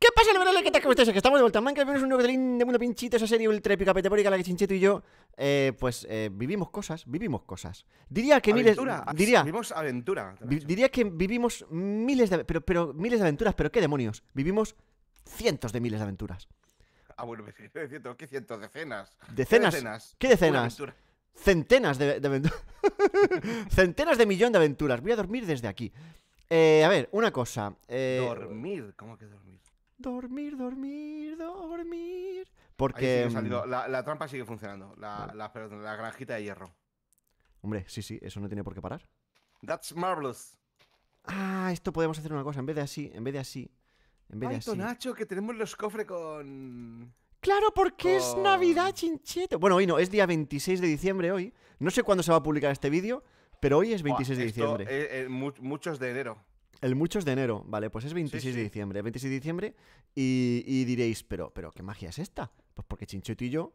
¿Qué pasa, liberales? ¿Qué tal? ¿Cómo estáis? Que estamos de vuelta. Minecraft es un nuevo de de mundo pinchito, esa serie ultra épica petepórica la que Chincheto y yo, eh, pues eh, vivimos cosas, vivimos cosas. Diría que miles, diría, Vivimos aventura. diría que vivimos miles de, pero, pero miles de aventuras, pero qué demonios, vivimos cientos de miles de aventuras. Ah, bueno, me diciendo que cientos, decenas. ¿Qué Decenas, decenas? ¿qué decenas? Centenas de, de aventuras. Centenas de millón de aventuras. Voy a dormir desde aquí. Eh, a ver, una cosa. Dormir. ¿Cómo que dormir? Dormir, dormir, dormir. Ahí Porque. sigue mm, La, la trampa sigue funcionando. La, Vale. la, perdón, la granjita de hierro. Hombre, sí, sí, eso no tiene por qué parar. That's marvelous. Ah, esto podemos hacer una cosa. En vez de así, en vez de así. En vez de Ay, así. Tonacho, que tenemos los cofres con. Claro, porque es Navidad, chincheto. Bueno, hoy no, es día 26 de diciembre hoy. No sé cuándo se va a publicar este vídeo, pero hoy es 26 de Buah, esto, diciembre. eh, mu- muchos de enero. El muchos de enero, vale, pues es 26 de sí. diciembre. 26 de diciembre y, y diréis, pero, pero, ¿qué magia es esta? Pues porque Chincheto y yo,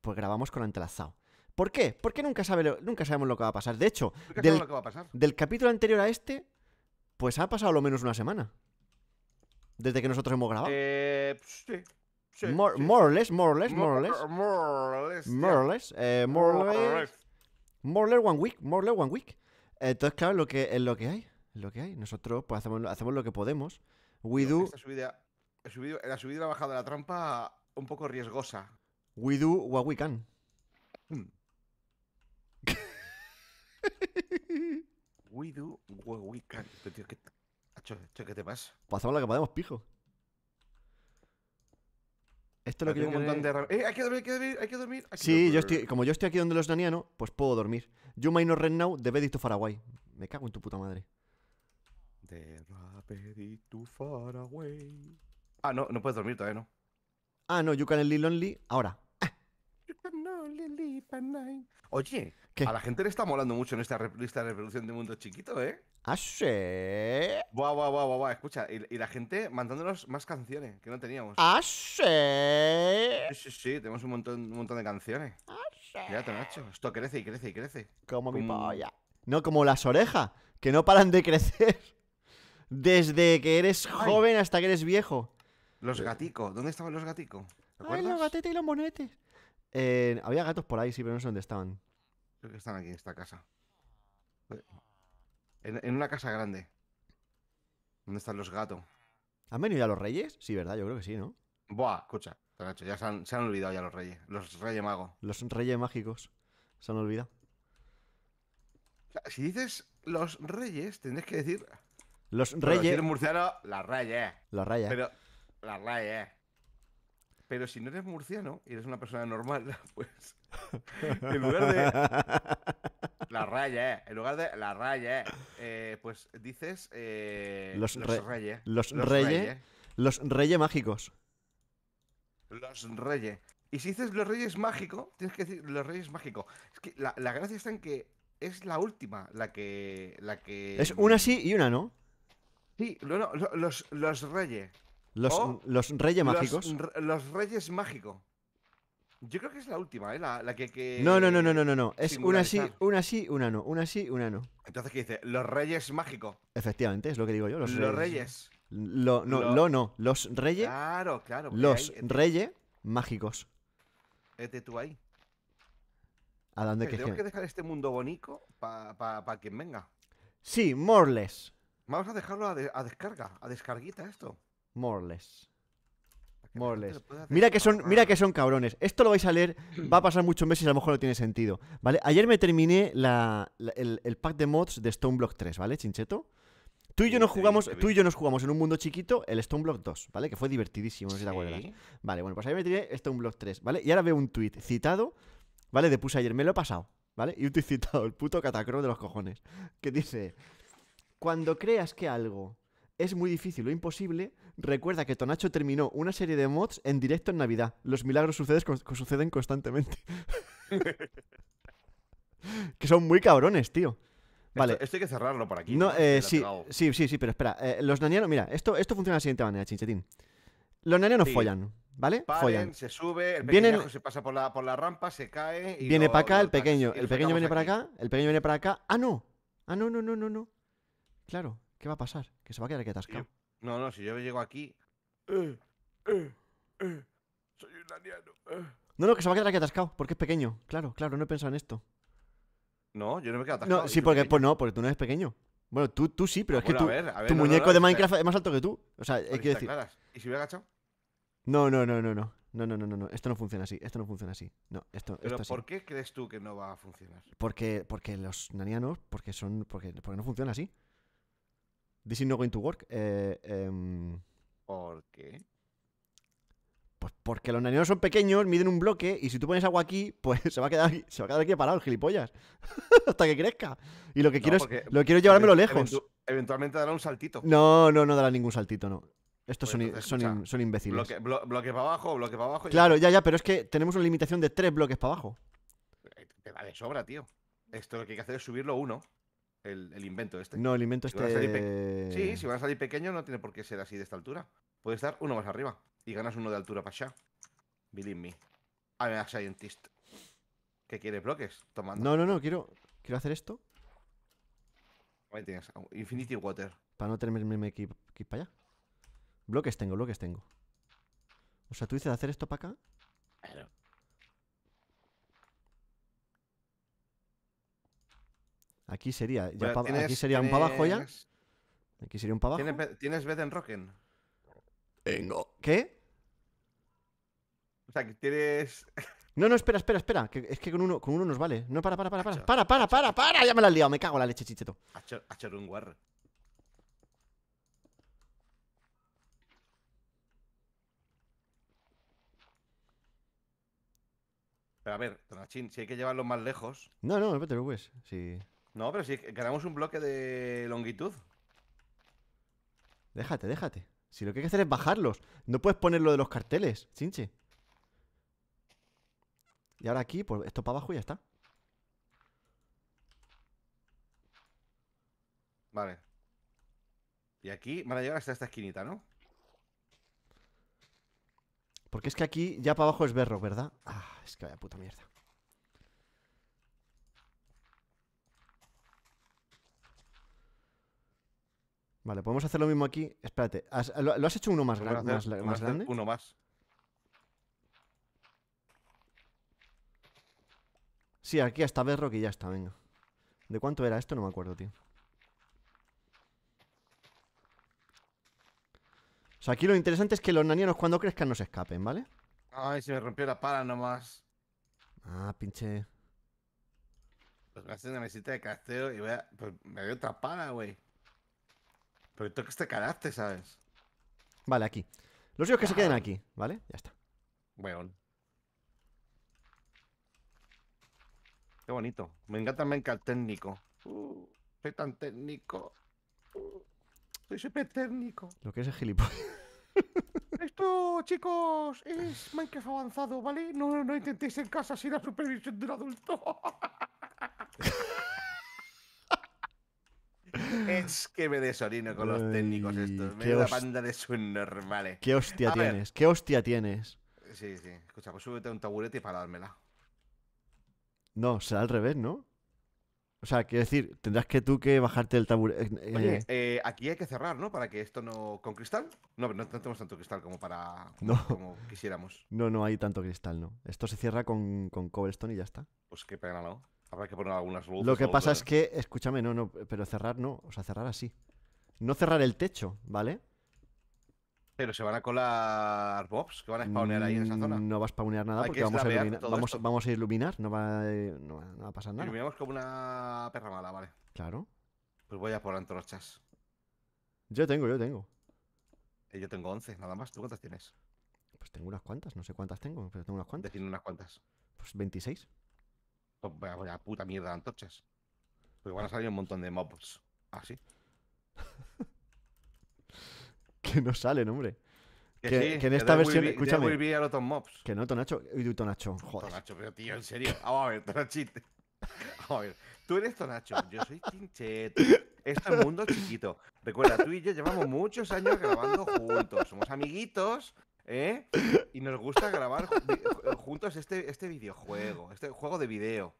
pues grabamos con antelazado. ¿Por qué? Porque nunca, sabe lo- nunca sabemos lo que va a pasar. De hecho, del, sabes lo que va a pasar. del capítulo anterior a este, pues ha pasado lo menos una semana. Desde que nosotros hemos grabado. Eh, sí. sí, more, sí, more or less, more or less, more or less. More or less, More or yeah. less, eh, more or More or less, less. more or less one week, more or less one week. Entonces, claro, lo que, es lo que hay, es lo que hay. Nosotros pues hacemos, hacemos lo que podemos. We do, Esta subida, la subida y la bajada de la trampa un poco riesgosa. we do what we can. Mm. We do what we can. Pero, tío, ¿qué, te- ¿qué te pasa? Pues hacemos lo que podemos, pijo. Esto es lo que un montón de... ¡Eh, hay que dormir, hay que dormir, hay que dormir! hay que Sí, yo estoy, como yo estoy aquí donde los daniano, pues puedo dormir. You may not rent now, the bed is too far away. Me cago en tu puta madre. Rapid too far away. Ah, no, no puedes dormir todavía, ¿no? Ah, no, you can live lonely. Ahora. You can only live at night. Oye, ¿Qué? a la gente le está molando mucho en esta lista de reproducción de Mundo Chiquito, ¿eh? Ah, sí. Buah, buah, buah, buah, escucha. Y, y la gente mandándonos más canciones que no teníamos. Ah, sí. Sí, sí, sí, tenemos un montón, un montón de canciones. Ah, sí. Ya te Nacho. Esto crece y crece y crece. Como mi Como- polla. No, como las orejas, que no paran de crecer. Desde que eres Ay. joven hasta que eres viejo. Los gaticos. ¿Dónde estaban los gaticos? ¿Te Ay, los gatetes y los monetes. Eh, había gatos por ahí, sí, pero no sé dónde estaban. Creo que están aquí en esta casa. En, en una casa grande. ¿Dónde están los gatos? ¿Han venido ya los reyes? Sí, ¿verdad? Yo creo que sí, ¿no? Buah, escucha. Nacho, ya se han, se han olvidado ya los reyes. Los reyes magos. Los reyes mágicos. Se han olvidado. O sea, si dices los reyes, tendrías que decir. Los bueno, Si reyes. eres murciano, las reyes. Los reyes. Pero. Las reyes. Pero si no eres murciano y eres una persona normal, pues. en lugar de. La raya, en lugar de la raya, eh, pues dices eh, Los re- reyes. los reyes. Los reyes mágicos. Los reyes. Y si dices los reyes mágicos, tienes que decir los reyes mágicos. Es que la, la gracia está en que es la última, la que. La que Es una sí y una no. Sí, no, no, lo- los, los reyes. Los, O los reyes mágicos. Los, reyes mágicos. Yo creo que es la última, ¿eh? La, la que, que- No, no, no, no, no, no, no. Es una sí, una sí, una no. Una sí, una no. Entonces, ¿qué dice? Los reyes mágicos. Efectivamente, es lo que digo yo. Los, Los, reyes. Lo, no, Lo- lo no. Los reyes. Claro, claro. los ahí, reyes mágicos. Vete tú ahí. ¿A dónde Eh, que Tenemos que dejar este mundo bonito para quien venga. Sí, more or less. Vamos a dejarlo a, de- a descarga, a descarguita esto. Lo pueda Mira que son, mira que son cabrones. Esto lo vais a leer, va a pasar muchos meses y a lo mejor no tiene sentido. ¿Vale? Ayer me terminé la- la- el, el pack de mods de Stoneblock 3, ¿vale, Chincheto? Tú y yo nos jugamos, tú y yo nos jugamos en un mundo chiquito el Stoneblock 2, ¿vale? Que fue divertidísimo, no sé si te acuerdas. Vale, bueno, pues ayer me tiré Stoneblock 3, ¿vale? Y ahora veo un tweet citado, ¿vale? De puse ayer, me lo he pasado, ¿vale? Y un tweet citado, el puto catacro de los cojones, que dice: Cuando creas que algo es muy difícil o imposible, recuerda que Tonacho terminó una serie de mods en directo en Navidad. Los milagros suceden, suceden constantemente. que son muy cabrones, tío. Vale. Esto, esto hay que cerrarlo por aquí. No, ¿no? eh, sí, sí, sí, sí, pero espera. eh, los nanianos, mira, esto, esto funciona de la siguiente manera, chinchetín. Los nanianos Sí. follan, ¿vale? Paren, follan. se sube, el Vienen- se pasa por la, por la rampa, se cae y Viene lo- para acá el pequeño. El pequeño viene para acá. El pequeño viene para acá. Ah, no. Ah, no, no, no, no, no. Claro, ¿qué va a pasar? Que se va a quedar aquí atascado. No, no, si yo llego aquí, eh, eh, eh, soy un naniano. eh. No, no, que se va a quedar aquí atascado, porque es pequeño. Claro, claro, no he pensado en esto. No, yo no me quedo atascado. No, sí, porque, pequeño. pues no, porque tú no eres pequeño. Bueno, tú, tú sí, pero Ah, es que tú, a ver, a ver, tu no, muñeco no, de Minecraft es más alto que tú. O sea, hay porque que decir. claras. ¿Y si hubiera agachado? No, no, no, no, no. No, no, no, no, no. Esto no funciona así. Esto no funciona así. No, esto, Pero esto. ¿por qué crees tú que no va a funcionar? Porque, porque los nanianos, porque son. Porque, porque no funciona así. This is not going to work. Eh, em, ¿Por qué? pues porque los nanianos son pequeños, miden un bloque, y si tú pones agua aquí, pues se va a quedar aquí, se va a quedar aquí parado el gilipollas. Hasta que crezca. Y lo que No, quiero porque es. Lo quiero llevármelo lejos. eventu- eventualmente dará un saltito. No, no, no dará ningún saltito, no. Estos Pues son, entonces, son, son imbéciles. Bloque, blo- bloque para abajo, bloque para abajo. Claro, ya, ya, pero es que tenemos una limitación de tres bloques para abajo. Eh, Te da de sobra, tío. Esto lo que hay que hacer es subirlo uno. El, el invento este. No, el invento Si este. Sí, si van a salir pequeños no tiene por qué ser así de esta altura. Puede estar uno más arriba. Y ganas uno de altura para allá. Believe me. I'm a scientist. ¿Qué quieres? ¿Bloques? Tomando. No, no, no, quiero, quiero hacer esto Ahí tienes. Infinity Water. para no tenerme aquí, aquí para allá. Bloques tengo, bloques tengo. O sea, tú dices hacer esto para acá. Aquí sería, ya aquí tienes- sería un para abajo ya. Aquí sería un para abajo. ¿Tienes, be- ¿Tienes Bedrocken? Tengo. ¿Qué? O sea, que tienes. No, no, espera, espera, espera. que es que con uno, con uno nos vale. No, para, para, para, para. Para, para, para, para. Ya me la has liado. Me cago en la leche, chicheto. un War. Pero a ver, Tonachín, si hay que llevarlo más lejos. No, no, no te preocupes. Sí. No, pero si ganamos un bloque de longitud. Déjate, déjate. Si lo que hay que hacer es bajarlos. No puedes poner lo de los carteles, chinche. Y ahora aquí, pues esto para abajo y ya está. Vale. Y aquí van a llegar hasta esta esquinita, ¿no? Porque es que aquí ya para abajo es berro, ¿verdad? Ah, es que vaya puta mierda. Vale, podemos hacer lo mismo aquí. Espérate, ¿has- ¿lo, lo has hecho uno más, gran- grande? Uno más. Sí, aquí hasta berro que ya está, venga. ¿De cuánto era esto? No me acuerdo, tío. O sea, aquí lo interesante es que los nanianos cuando crezcan no se escapen, ¿vale? Ay, se me rompió la pala nomás. Ah, pinche. Pues a hacer una mesita de casteo y voy a. Pues me dio otra pala, güey. Pero toca este carácter, ¿sabes? Vale, aquí. Los suyos que se queden aquí, ¿vale? Ya está. Weón. Qué bonito. Me encanta el Minecraft técnico. Uh, soy tan técnico. Uh, soy súper técnico. Lo que es el gilipollas. Esto, chicos, es Minecraft avanzado, ¿vale? No, no intentéis en casa sin la supervisión de un adulto. es que me desorino con los técnicos estos. Me qué da una host- banda de subnormales. ¿Qué hostia A ver. tienes? ¿Qué hostia tienes? Sí, sí. Escucha, pues súbete a un taburete y parármela. No, será al revés, ¿no? O sea, quiero decir, tendrás que tú que bajarte del taburete. Oye, eh, aquí hay que cerrar, ¿no? Para que esto no. ¿Con cristal? No, pero no tenemos tanto cristal como para. Como, No. como quisiéramos. No, no hay tanto cristal, ¿no? Esto se cierra con, con cobblestone y ya está. Pues qué pena, ¿no? Habrá que poner algunas luces. Lo que pasa es que, escúchame, no, no, pero cerrar no, o sea, cerrar así. No cerrar el techo, ¿vale? Pero se van a colar mobs que van a spawnear ahí en esa zona. No va a spawnear nada Hay porque que vamos a iluminar. Vamos, a iluminar, no va, eh, no, va- no va a pasar nada. Iluminamos como una perra mala, vale. Claro. Pues voy a por antorchas. Yo tengo, yo tengo. Eh, yo tengo 11, nada más. ¿Tú cuántas tienes? Pues tengo unas cuantas, no sé cuántas tengo, pero tengo unas cuantas. Define unas cuantas. Pues 26. Pues vaya puta mierda de antorchas. Porque van a salir un montón de mobs. Ah, sí. Que no salen, hombre. Que- sí, que en esta versión- be- escúchame. be a mobs. Que no, Tonacho. Uy, Tonacho. Joder. Tonacho, pero tío, en serio. Vamos a ver, Tonachito. Vamos a ver. Tú eres Tonacho, yo soy Chincheto. Esto es mundo chiquito. Recuerda, tú y yo llevamos muchos años grabando juntos. Somos amiguitos, ¿eh? Y nos gusta grabar ju- juntos este, este videojuego, este juego de video.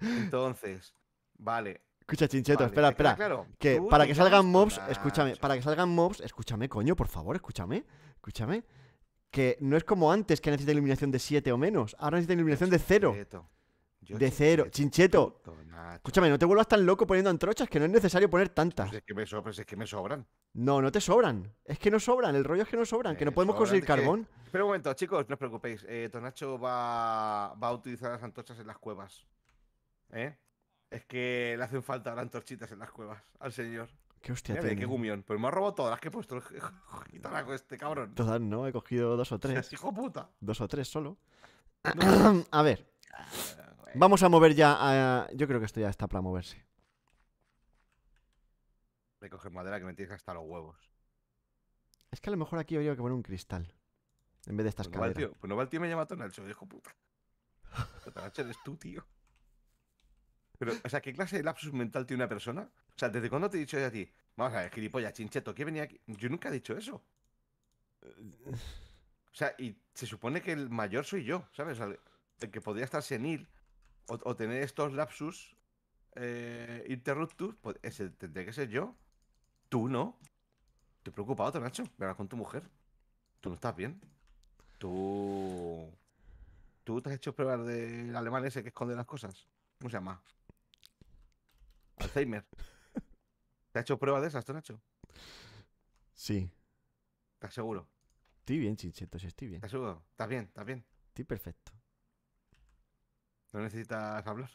Entonces, vale. Escucha, Chincheto, Vale, espera, ¿te queda espera. claro? Que para que salgan mobs, escúchame, para que salgan mobs, escúchame, coño, por favor, escúchame, escúchame. Que no es como antes que necesita iluminación de 7 o menos. Ahora necesita iluminación de 0. Yo, De cero. Chincheto. Escúchame, no te vuelvas tan loco poniendo antrochas que no es necesario poner tantas. Pues es que me so- pues es que me sobran. No, no te sobran. Es que no sobran. El rollo es que no sobran. Que no podemos sobran, conseguir es que- carbón. Espera un momento, chicos, no os preocupéis. Eh, Tonacho va, va a utilizar las antorchas en las cuevas. ¿Eh? Es que le hacen falta ahora antorchitas en las cuevas al señor. Qué hostia Mira, mira, qué gumión. Pues me ha robado todas las que he puesto. Tonaco este cabrón. Todas no, he cogido dos o tres. Es hijo puta. Dos o tres solo. a ver, vamos a mover ya a... Yo creo que esto ya está para moverse. Voy a coger madera que me tienes hasta los huevos. Es que a lo mejor aquí habría que poner un cristal. En vez de esta Pues no, tío, pues no va el tío me llama Tonacho, hijo puta. Tonacho eres tú, tío. Pero, o sea, ¿qué clase de lapsus mental tiene una persona? O sea, ¿desde cuándo te he dicho yo a ti? Vamos a ver, gilipollas, chincheto, ¿qué venía aquí? Yo nunca he dicho eso. O sea, y se supone que el mayor soy yo, ¿sabes? O sea, el que podría estar senil o, o tener estos lapsus eh, interruptus, pues ese tendría que ser yo. Tú no. Estoy preocupado, Tonacho. Venga con tu mujer. Tú no estás bien. Tú. ¿Tú te has hecho pruebas del alemán ese que esconde las cosas? ¿Cómo se llama? Alzheimer. ¿Te has hecho pruebas de esas, Tonacho? Sí. ¿Estás seguro? Estoy bien, chincheto, sí, estoy bien. ¿Estás seguro? ¿Estás bien? ¿Estás bien? Estoy perfecto. ¿No necesitas hablar?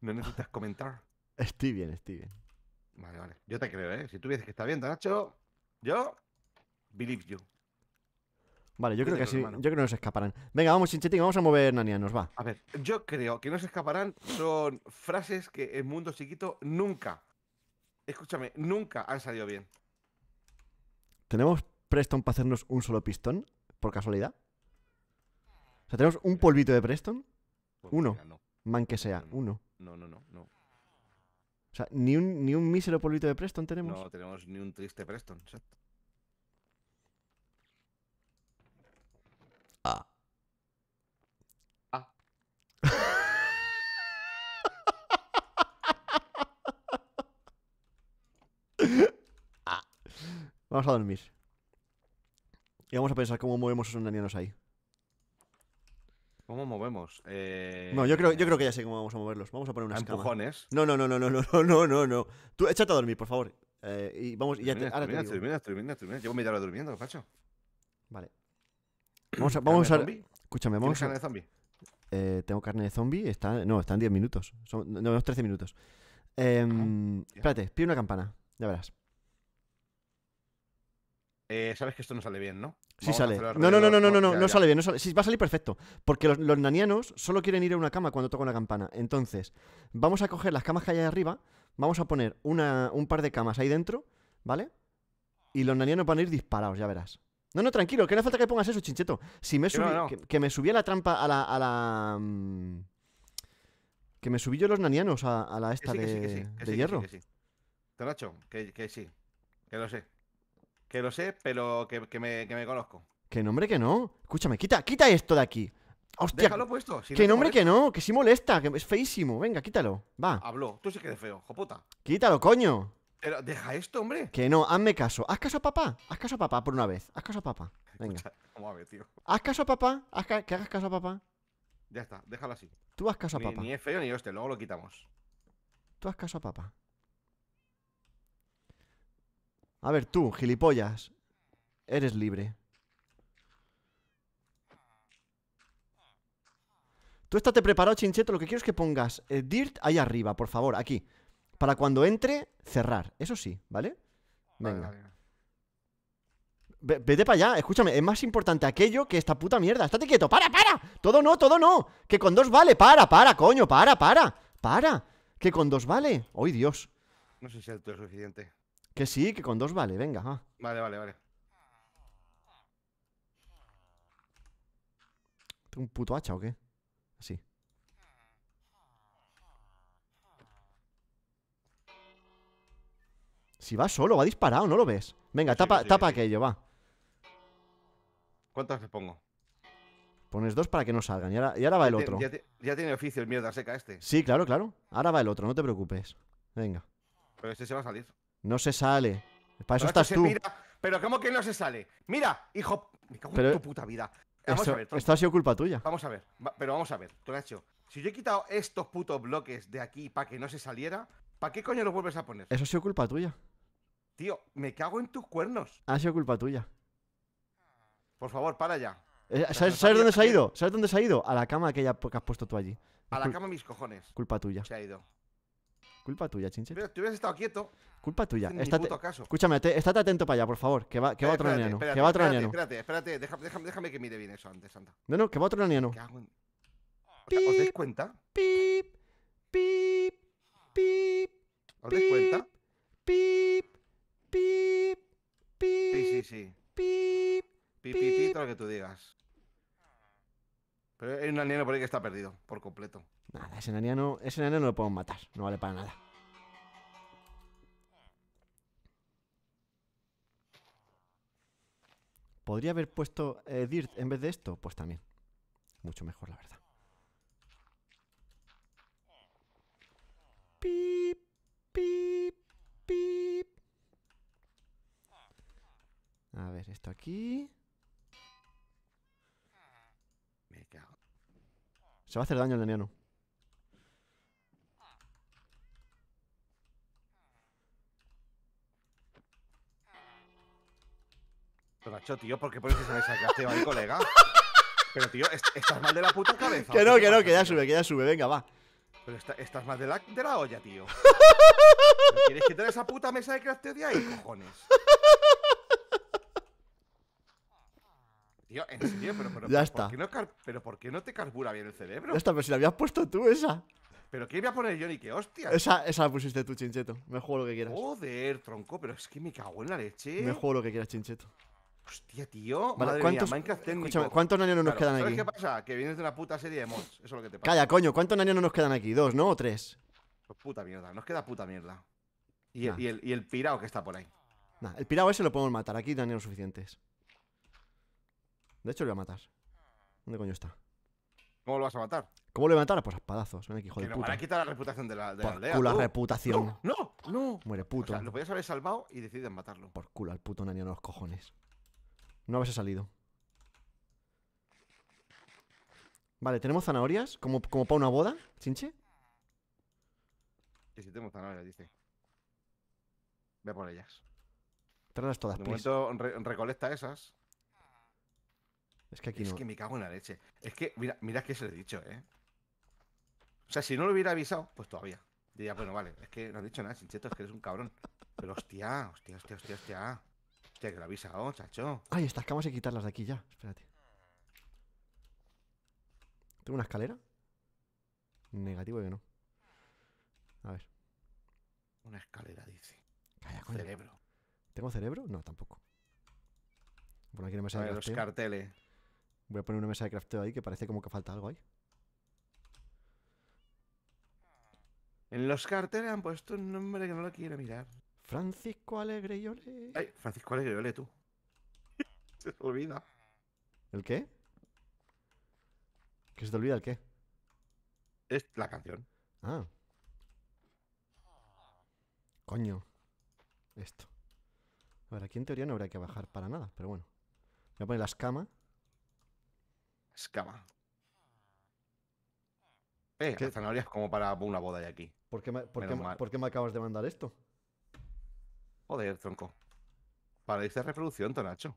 ¿No necesitas comentar? Estoy bien, estoy bien. Vale, vale. Yo te creo, ¿eh? Si tú dices que está bien, Nacho, yo believe you. Vale, yo creo que sí. Yo creo que nos escaparán. Venga, vamos, chinchetín, vamos a mover nanianos, va. A ver, yo creo que no se escaparán son frases que en Mundo Chiquito nunca, escúchame, nunca han salido bien. ¿Tenemos Preston para hacernos un solo pistón? ¿Por casualidad? Sea, ¿tenemos un polvito de Preston? Pues Uno. Man que sea, no. uno. no, no, no, no. O sea, ni un, ni un mísero polvito de Preston tenemos. No tenemos ni un triste Preston, exacto. Ah. Ah. Vamos a dormir. Y vamos a pensar cómo movemos esos nanianos ahí. ¿Cómo movemos? Eh, No, yo creo, yo creo que ya sé cómo vamos a moverlos. Vamos a poner una a escama. empujones. No, no, no, no, no, no, no, no, no, no. Tú échate a dormir, por favor. Eh, y vamos, y ya te, ahora te termina, digo. termina, termina, termina. Llevo media hora durmiendo, macho. Vale. Vamos a, vamos a, escúchame, ¿Tienes vamos a, carne de zombie? eh, tengo carne de zombie, está, no, está en 10 minutos. Son, no, no, 13 minutos. Ya. espérate, pide una campana, ya verás. Eh, Sabes que esto no sale bien, ¿no? Sí Vamos sale. No, no, no, no, no, no, no, ya, no ya. sale bien, no sale. Sí, va a salir perfecto. Porque los, los nanianos solo quieren ir a una cama cuando toca una campana. Entonces, vamos a coger las camas que hay ahí arriba, vamos a poner una, un par de camas ahí dentro, ¿vale? Y los nanianos van a ir disparados, ya verás. No, no, tranquilo, que no hace falta que pongas eso, chincheto. Si me no, subí, no. Que, que me subí a la trampa, a la. A la mm, que me subí yo los nanianos a, a la esta de, que sí, hierro. que sí. Que, que sí. Que lo sé. Que lo sé, pero que, que me, que me conozco. Que nombre que no. Escúchame, quita, quita esto de aquí. Hostia, Déjalo puesto. si que nombre que no, que sí molesta, que es feísimo. Venga, quítalo. Va, Habló. Tú sí que eres feo, joputa. quítalo, coño. Pero deja esto, hombre. Que no, hazme caso. Haz caso a papá. Haz caso a papá por una vez. Haz caso a papá. Venga. Escucha, ¿Cómo va, tío? Haz caso a papá. Haz ca- que hagas caso a papá. Ya está, déjalo así. Tú haz caso a Ni, papá. ni es feo ni hostia, luego lo quitamos. Tú haz caso a papá. A ver, tú, gilipollas. Eres libre. Tú estate preparado, chincheto. Lo que quiero es que pongas eh, Dirt ahí arriba, por favor, aquí. Para cuando entre, cerrar. Eso sí, ¿vale? Venga. vale, vale. Ve- Vete para allá, escúchame, es más importante aquello que esta puta mierda. Estate quieto, para, para. Todo no, todo no. Que con dos vale, para, para, coño, para, para. Para. Que con dos vale. ¡Ay, Dios! No sé si es todo suficiente. Que sí, que con dos vale, venga. ah. Vale, vale, vale. ¿Tengo un puto hacha o qué? Así. Si va solo, va disparado, ¿no lo ves? Venga, Sí, tapa, sí, tapa sí. aquello, va. ¿Cuántas le pongo? Pones dos para que no salgan. Y ahora, y ahora va el otro. Ya, ya tiene oficio el mierda seca este. Sí, claro, claro. Ahora va el otro, no te preocupes. Venga. Pero este se va a salir. No se sale. Para eso Pero estás tú. mira- pero ¿cómo que no se sale? Mira, hijo. Me cago Pero- en tu puta vida. Vamos Esto, a ver, esto ha sido culpa tuya. Vamos a ver. Pero vamos a ver, Tonacho. Si yo he quitado estos putos bloques de aquí para que no se saliera, ¿para qué coño los vuelves a poner? Eso ha sido culpa tuya. Tío, me cago en tus cuernos. Ha sido culpa tuya. Por favor, para ya. Eh, ¿Sabes, dónde se ha que- ido? ¿Sabes dónde se ha ido? A la cama aquella que has puesto tú allí. A la cama mis cojones. Culpa tuya. Se ha ido. Culpa tuya, chinche. Pero tú hubieras estado quieto. Culpa tuya. Ni Estate- puto caso. Escúchame, te- estate atento para allá, por favor. Que va, que va Eh, otro espérate, naniano. espérate, Que va otro espérate. Espérate, espérate, déjame, déjame, déjame que mire bien eso antes, anda. No, no, que va otro naniano. ¿Qué hago en- sea, ¿Os dais Pip. cuenta? Pip, pip, pip, ¿Os dais cuenta? pip, pip, pip, Sí, sí, sí. pip. Pi, pi, pi, todo lo que tú digas. Pero hay un naniano por ahí que está perdido, por completo. Nada, ese naniano, ese naniano no lo podemos matar. No vale para nada. ¿Podría haber puesto eh, Dirt en vez de esto? Pues también. Mucho mejor, la verdad. Pip, pip, pip. A ver, esto aquí. Me cago. Se va a hacer daño el naniano. Nacho, tío, ¿por qué pones esa mesa de crafteo ahí, colega? Pero, tío, est- estás mal de la puta cabeza. Que ¿o no, que no, que ya sube, que ya sube. Venga, va. Pero está- estás mal de la, de la olla, tío. ¿Me ¿Quieres quitar esa puta mesa de crafteo de ahí, cojones? Tío, en serio, pero, pero, Ya pero está. ¿por qué no pero ¿por qué no te carbura bien el cerebro? Ya está, pero si la habías puesto tú esa. ¿Pero qué voy a poner yo ni qué hostia? Esa, esa la pusiste tú, Chincheto. Me juego lo que quieras. Joder, tronco, pero es que me cago en la leche. Me juego lo que quieras, Chincheto. Hostia, tío. Vale, Madre ¿cuántos, mía, Minecraft técnico. ¿cuántos nanianos nos Claro, quedan ¿Sabes aquí? qué pasa? Que vienes de una puta serie de mods. Eso es lo que te pasa. Calla, coño, ¿cuántos nanianos nos quedan aquí? ¿Dos, no? ¿O tres? Pues puta mierda. Nos queda puta mierda. Y el, Nah. y el, y el pirao que está por ahí. Nah, el pirado ese lo podemos matar. Aquí nanianos suficientes. De hecho, lo voy a matar. ¿Dónde coño está? ¿Cómo lo vas a matar? ¿Cómo lo voy a matar? Pues a espadazos. Ven aquí, hijo que de puta. a quitar la reputación de la, de la Por aldea. culo la reputación. No, no, no. Muere O puto. sea, lo podías haber salvado y deciden matarlo. Por culo al puto naniano los cojones. No haberse salido. Vale, tenemos zanahorias. Como, como para una boda, chinche. Y si tenemos zanahorias, dice. Ve por ellas. Tráelas todas, De please. momento re- recolecta esas. Es que aquí Es no. que me cago en la leche. Es que, mira, mira que se lo he dicho, ¿eh? O sea, si no lo hubiera avisado, pues todavía. Diría, bueno, vale, es que no has dicho nada, Chincheto, es que eres un cabrón. Pero hostia, hostia, hostia, hostia, hostia. Que lo he avisado, chacho. Ay, estas camas hay que quitarlas de aquí ya. Espérate. ¿Tengo una escalera? Negativo que no. A ver. Una escalera, dice. Calla, coño. Cerebro. ¿Tengo cerebro? No, tampoco. Poner aquí una mesa A de ver, los crafteo. carteles. Voy a poner una mesa de crafteo ahí que parece como que falta algo ahí. En los carteles han puesto un nombre que no lo quiero mirar. Francisco Alegre y Ole. Ay, Francisco Alegre, ole tú. Se te olvida. ¿El qué? ¿Que se te olvida el qué? Es la canción. Ah. Coño. Esto. A ver, aquí en teoría no habría que bajar para nada, pero bueno. Voy a poner la escama. Escama. Eh, ¿Qué? las zanahorias como para una boda de aquí. ¿Por qué, me, por qué por qué me acabas de mandar esto? Joder, tronco. Para de reproducción, Tonacho.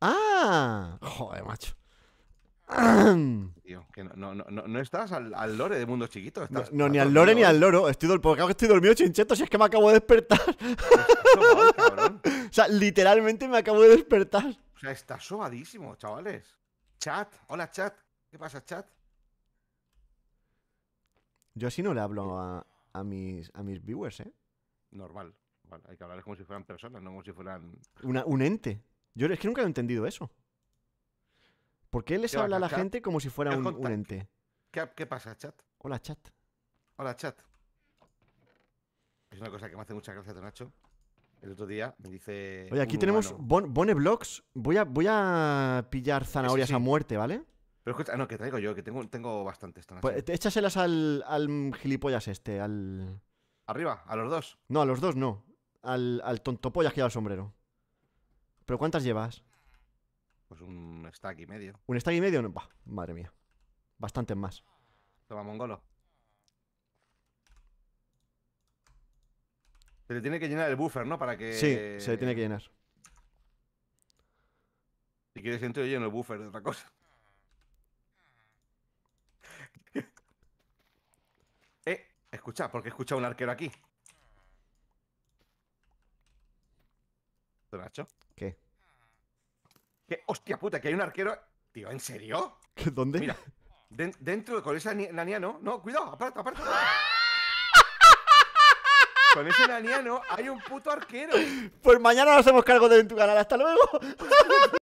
¡Ah! Joder, macho. Tío, que no, no, no, no- estás al, al lore de mundo chiquito. No, Estás, no, ni al lore ni al loro. Estoy, dol- porque estoy dormido, chincheto, si es que me acabo de despertar. Sobado, cabrón. O sea, literalmente me acabo de despertar. O sea, está sobadísimo, chavales. Chat, hola chat. ¿Qué pasa, chat? Yo así no le hablo a, a mis, a mis viewers, ¿eh? Normal. Hay que hablar como si fueran personas, no como si fueran. Una- un ente. Yo es que nunca he entendido eso. ¿Por qué les ¿Qué va, habla a la chat? gente como si fuera ¿Qué un, ente? ¿Qué, qué pasa, chat? Hola, chat. Hola, chat. Es una cosa que me hace mucha gracia, Tonacho. el otro día me dice. Oye, aquí tenemos bon- Bone Blocks. Voy a, voy a pillar zanahorias sí. a muerte, ¿vale? Pero escucha, no, que traigo yo, que tengo, tengo bastantes. tan Pues échaselas al, al gilipollas este, al... Arriba, a los dos. No, a los dos no. Al, al tontopollas que lleva el sombrero. ¿Pero cuántas llevas? Pues un stack y medio. ¿Un stack y medio? No, bah, madre mía. Bastantes más. Toma, mongolo. Se le tiene que llenar el buffer, ¿no? Para que. Sí, se le tiene que llenar. Si quieres entro yo lleno el buffer de otra cosa. eh, escucha, porque he escuchado un arquero aquí. ¿Qué? ¿Qué? ¡Hostia puta! ¿Que hay un arquero? Tío, ¿en serio? ¿Dónde? Mira, den- dentro, con esa ni- naniano. No, cuidado, aparta, aparta. Con ese naniano hay un puto arquero. Pues mañana nos hacemos cargo de en tu canal. ¡Hasta luego!